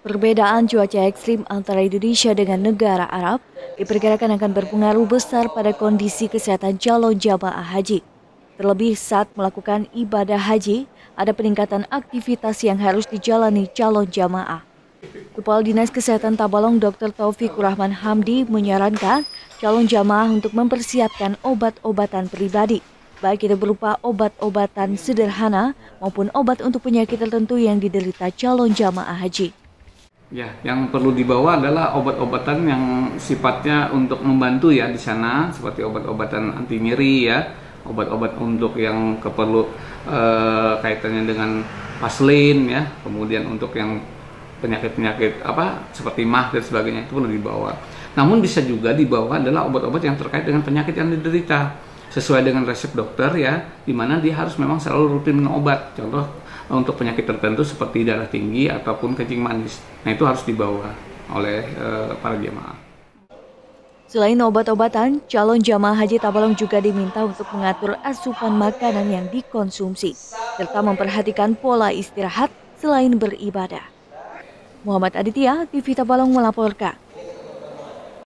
Perbedaan cuaca ekstrim antara Indonesia dengan negara Arab diperkirakan akan berpengaruh besar pada kondisi kesehatan calon jamaah haji. Terlebih saat melakukan ibadah haji, ada peningkatan aktivitas yang harus dijalani calon jamaah. Kepala Dinas Kesehatan Tabalong Dr. Taufik Rahman Hamdi menyarankan calon jamaah untuk mempersiapkan obat-obatan pribadi baik itu berupa obat-obatan sederhana maupun obat untuk penyakit tertentu yang diderita calon jamaah haji. Ya, yang perlu dibawa adalah obat-obatan yang sifatnya untuk membantu ya di sana, seperti obat-obatan anti nyeri ya, obat-obat untuk yang keperlu eh, kaitannya dengan paslin ya, kemudian untuk yang penyakit-penyakit apa seperti mah dan sebagainya itu perlu dibawa. Namun bisa juga dibawa adalah obat-obat yang terkait dengan penyakit yang diderita sesuai dengan resep dokter ya, di mana dia harus memang selalu rutin minum obat. Contoh untuk penyakit tertentu seperti darah tinggi ataupun kencing manis. Nah itu harus dibawa oleh e, para jemaah. Selain obat-obatan, calon jamaah haji Tabalong juga diminta untuk mengatur asupan makanan yang dikonsumsi, serta memperhatikan pola istirahat selain beribadah. Muhammad Aditya, TV Tabalong melaporkan.